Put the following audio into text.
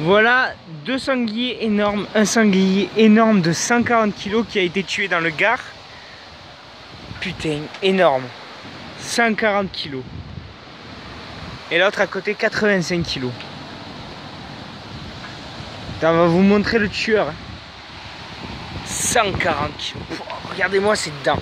Voilà deux sangliers énormes, un sanglier énorme de 140 kg qui a été tué dans le Gard. Putain, énorme. 140 kg. Et l'autre à côté 85 kg. On va vous montrer le tueur. 140 kg. Regardez-moi ces dents.